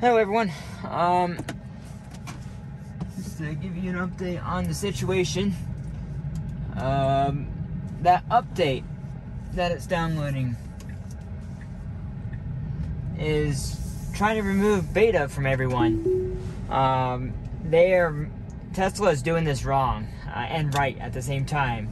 Hello, everyone. Um, just to give you an update on the situation. Um, that update that it's downloading is trying to remove beta from everyone. Um, they are Tesla is doing this wrong uh, and right at the same time.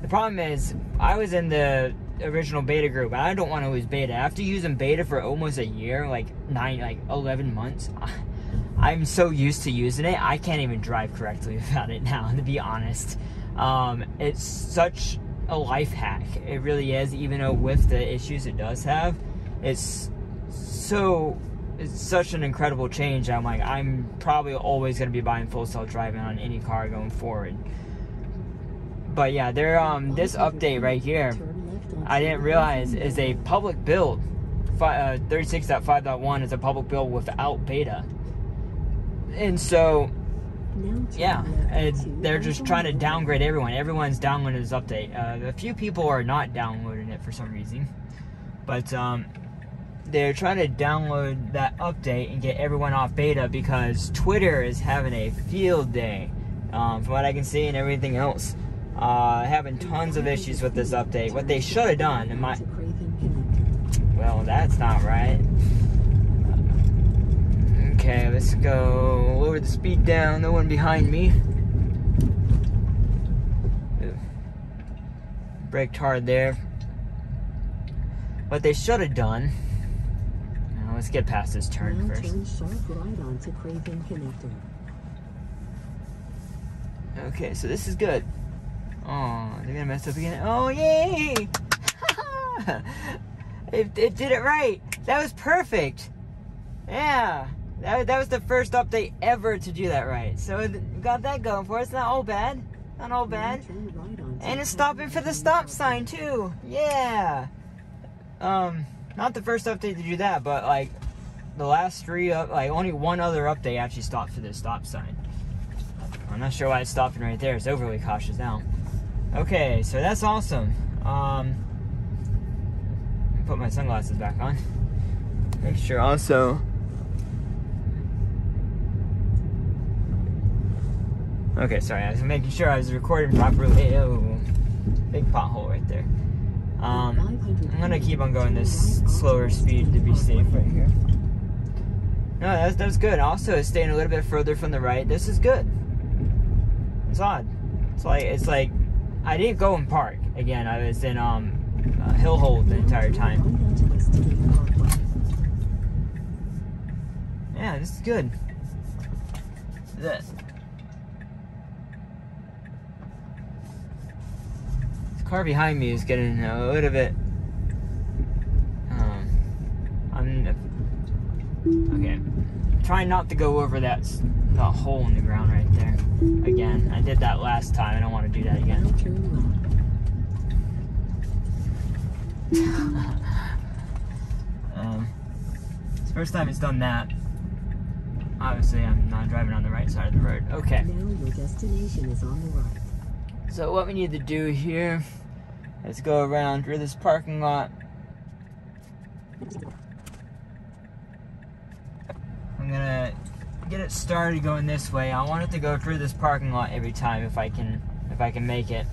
The problem is, I was in the original beta group. I don't want to lose beta. After using beta for almost a year, like nine, like 11 months, I'm so used to using it, I can't even drive correctly without it now, to be honest. Um, it's such a life hack. It really is, even though with the issues it does have, it's so it's such an incredible change. I'm like, I'm probably always gonna be buying full self driving on any car going forward. But yeah, there um this update right here I didn't realize is a public build. Uh, 36.5.1 is a public build without beta. And so, yeah, they're just trying to downgrade everyone. Everyone's downloading this update. Uh, a few people are not downloading it for some reason. But um, they're trying to download that update and get everyone off beta because Twitter is having a field day, um, from what I can see and everything else uh, having tons of issues with this update. What they should have done, in my well, that's not right. Okay, let's go lower the speed down. No one behind me. Braked hard there. What they should have done. Now, let's get past this turn first. Sharp right onto Craven Connector. Okay, so this is good. Oh, they're gonna mess up again. Oh, yay! it, it did it right. That was perfect. Yeah. That, that was the first update ever to do that right. So got that going for us. Not all bad. Not all bad. And it's stopping for the stop sign too. Yeah. Um, not the first update to do that, but like the last three, up, like only one other update actually stopped for the stop sign. I'm not sure why it's stopping right there. It's overly cautious now. Okay, so that's awesome. Um, put my sunglasses back on. Make sure also. Okay, sorry, I was making sure I was recording properly. Oh, big pothole right there. Um, I'm gonna keep on going this slower speed to be safe right here. No, that's, that's good. Also, it's staying a little bit further from the right. This is good. It's odd. It's like, it's like I didn't go in park. Again, I was in um, uh, the entire time. Yeah, this is good. This. This car behind me is getting a little bit. Um, I'm okay. Trying not to go over that the hole in the ground right there. Again, I did that last time. I don't want to do that again. um, it's the first time it's done that. Obviously, I'm not driving on the right side of the road. Okay. Now your destination is on the right. So what we need to do here is go around through this parking lot. I'm gonna get it started going this way. I want it to go through this parking lot every time if I can if I can make it.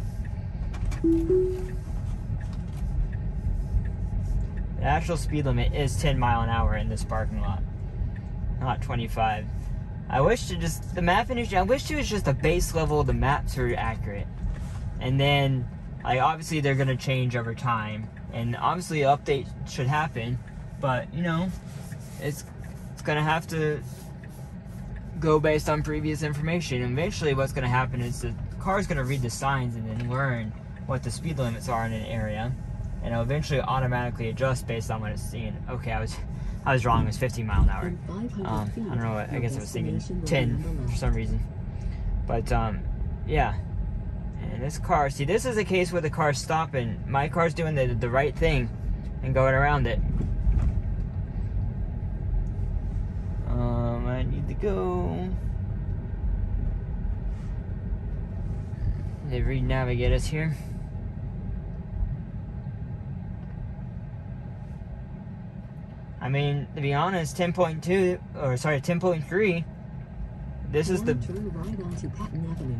The actual speed limit is 10 mile an hour in this parking lot, not 25. I wish to just the map industry. I wish it was just a base level. The maps are accurate, and then like obviously they're gonna change over time, and obviously update should happen, but you know, it's it's gonna have to go based on previous information. And eventually, what's going to happen is the car is going to read the signs and then learn what the speed limits are in an area, and it'll eventually automatically adjust based on what it's seeing. Okay, I was I was wrong. It was 15 mile an hour. Um, I don't know. What, I guess I was thinking 10 for some reason. But um, yeah. And this car, see, this is a case where the car's stopping. My car's doing the the right thing and going around it. I need to go. They re-navigate us here. I mean, to be honest, 10.2 or sorry, 10.3. This is the right onto Patton Avenue.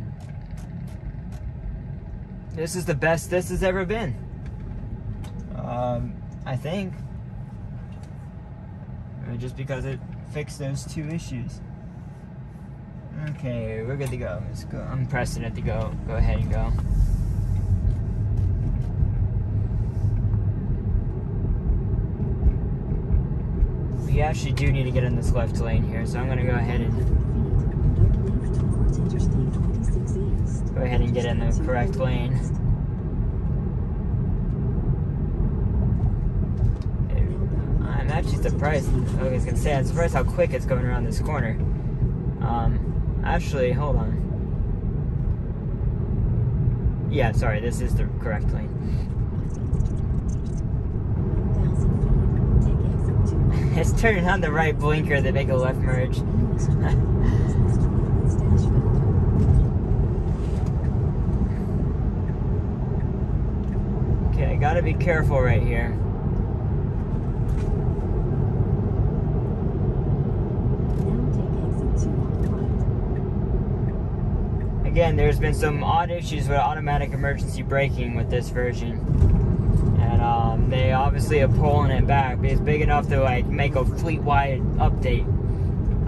this is the best this has ever been. Um, I think. Just because it fixed those two issues. Okay, we're good to go. Let's go. I'm pressing it to go. Go ahead and go. We actually do need to get in this left lane here, so I'm gonna go ahead and Turn left towards Interstate 26 East. go ahead and get in the correct lane. I'm actually surprised. I was gonna say I'm surprised how quick it's going around this corner. Um, actually, hold on. Yeah, sorry, this is the correct lane. 1,000 feet. Take exit 2. It's turning on the right blinker to make a left merge. Okay, I gotta be careful right here. Now take exit 2 on the right. Again, there's been some odd issues with automatic emergency braking with this version. And um, they obviously are pulling it back, it's big enough to like make a fleet-wide update.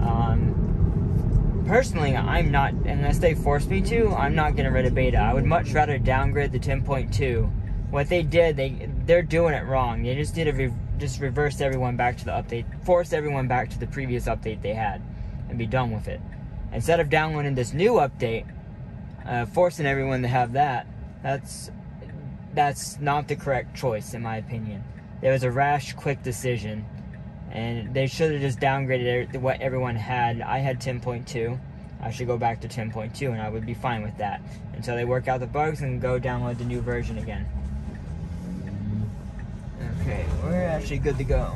Um, personally, I'm not, unless they force me to, I'm not getting rid of beta. I would much rather downgrade the 10.2. What they did, they they're doing it wrong. They just did a re- just reversed everyone back to the update, forced everyone back to the previous update they had, and be done with it. Instead of downloading this new update, uh, forcing everyone to have that, that's that's not the correct choice in my opinion. It was a rash, quick decision, and they should have just downgraded er- what everyone had. I had 10.2. I should go back to 10.2, and I would be fine with that until they work out the bugs and go download the new version again. Okay, we're actually good to go.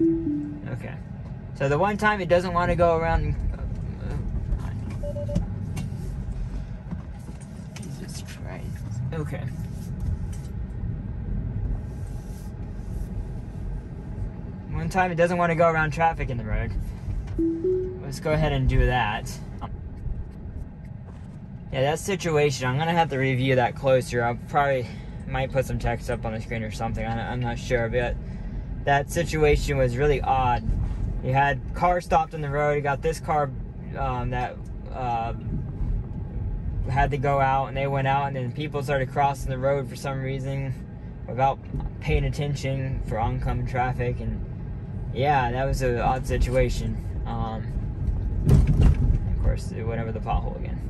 Okay. So the one time it doesn't want to go around. Jesus uh, Christ. Okay. One time it doesn't want to go around traffic in the road. Let's go ahead and do that. Yeah, that situation, I'm gonna have to review that closer. I'll probably might put some text up on the screen or something. I'm not sure, but that situation was really odd. You had cars stopped on the road. You got this car um, that uh, had to go out, and they went out, and then people started crossing the road for some reason without paying attention for oncoming traffic, and yeah, that was an odd situation. Um, of course, it went over the pothole again.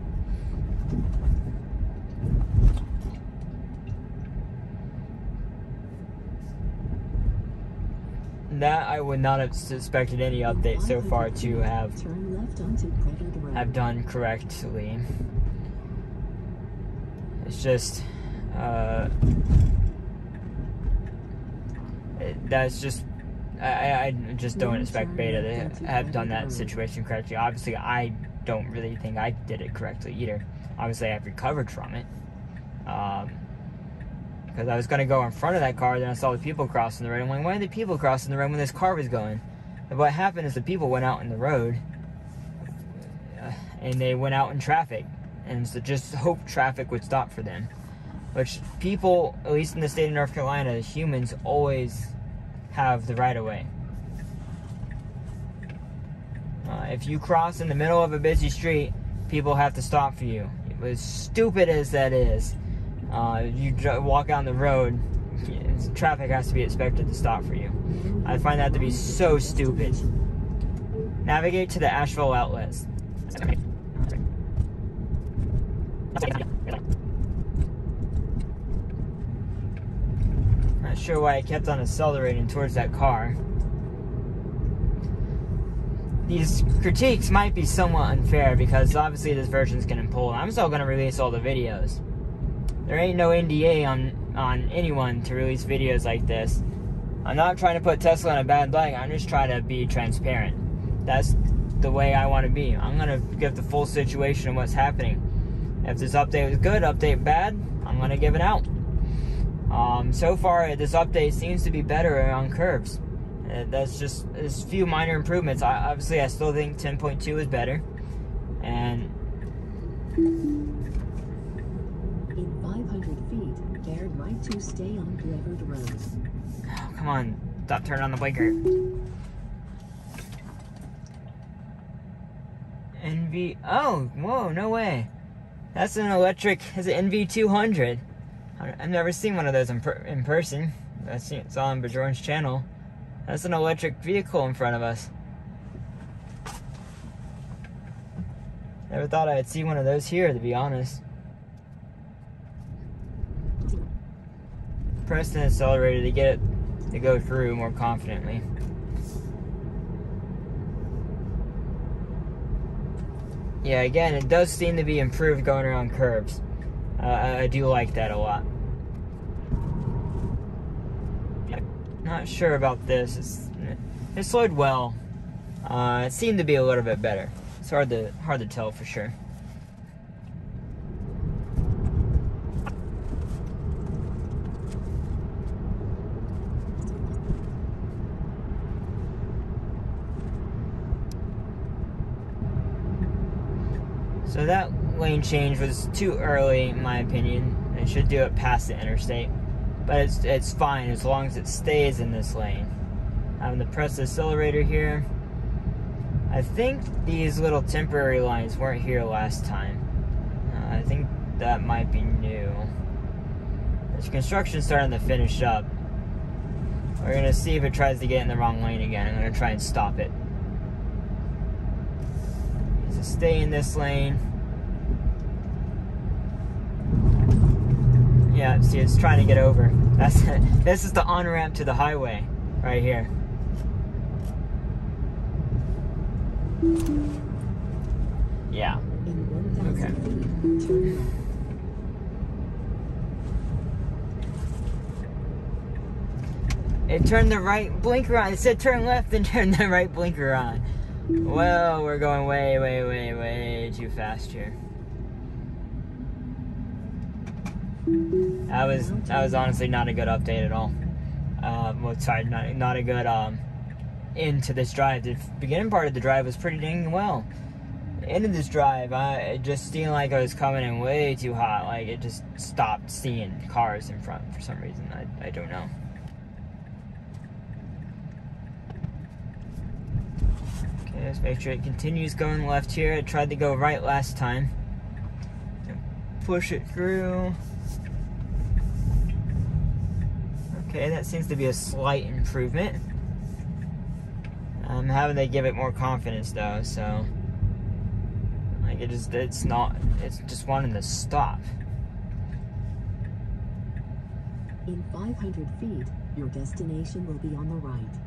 That I would not have suspected any update so far to have have done correctly. It's just, uh, that's just, I, I I just don't expect Beta to have done that situation correctly. Obviously, I don't really think I did it correctly either. Obviously, I've recovered from it. Um, because I was going to go in front of that car, then I saw the people crossing the road. I'm like, why are the people crossing the road when this car was going? And what happened is the people went out in the road, uh, and they went out in traffic, and so just hope traffic would stop for them. Which people, at least in the state of North Carolina, humans always have the right of way. Uh, if you cross in the middle of a busy street, people have to stop for you. As stupid as that is, uh, you walk down the road, traffic has to be expected to stop for you. I find that to be so stupid. Navigate to the Asheville outlets. Not sure why I kept on accelerating towards that car. These critiques might be somewhat unfair because obviously this version's getting pulled. I'm still going to release all the videos. There ain't no NDA on on anyone to release videos like this. I'm not trying to put Tesla in a bad light. I'm just trying to be transparent. That's the way I want to be. I'm gonna give the full situation of what's happening. If this update was good, update bad, I'm gonna give it out. Um, so far, this update seems to be better on curves. Uh, that's just a few minor improvements. I, obviously, I still think 10.2 is better, and In 500 feet, turn right to stay on Brevard Road. come on, stop turning on the blinker. NV. Oh, whoa, no way. That's an electric. Is it NV200? I- I've never seen one of those in, per, in person. I see it's on Bjorn's channel. That's an electric vehicle in front of us. Never thought I'd see one of those here, to be honest. Press the accelerator to get it to go through more confidently. Yeah, again, it does seem to be improved going around curves. Uh, I, I do like that a lot. Not sure about this. It's, it slowed well. Uh, it seemed to be a little bit better. It's hard to hard to tell for sure. So that lane change was too early, in my opinion. It should do it past the interstate, but it's it's fine as long as it stays in this lane. I'm gonna press the accelerator here. I think these little temporary lines weren't here last time. Uh, I think that might be new. There's construction starting to finish up. We're gonna see if it tries to get in the wrong lane again. I'm gonna try and stop it. So stay in this lane. Yeah, see, it's trying to get over. That's it. this is the on ramp to the highway, right here. Yeah. Okay. It turned the right blinker on. It said turn left and turn the right blinker on. Well, we're going way, way, way, way too fast here. That was that was honestly not a good update at all. Um, well, sorry, not not a good um into this drive. The beginning part of the drive was pretty dang well. End of this drive, I it just seemed like I was coming in way too hot. Like it just stopped seeing cars in front for some reason. I I don't know. Let's make sure it continues going left here. I tried to go right last time. Push it through. Okay, that seems to be a slight improvement. I'm having to give it more confidence though, so like it just it's not it's just wanting to stop. In 500 feet, your destination will be on the right.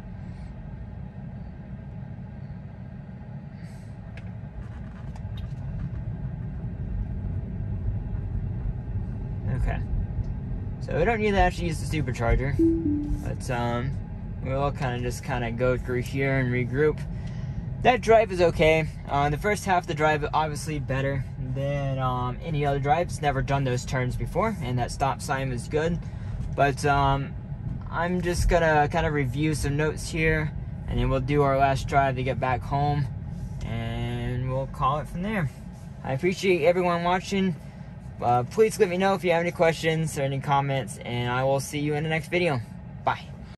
Okay. So we don't need to actually use the supercharger. But um we'll kind of just kind of go through here and regroup. That drive is okay. Uh, the first half of the drive obviously better than um, any other drives. Never done those turns before, and that stop sign is good. But um, I'm just gonna kind of review some notes here, and then we'll do our last drive to get back home, and we'll call it from there. I appreciate everyone watching. Uh, please let me know if you have any questions or any comments, and I will see you in the next video. Bye.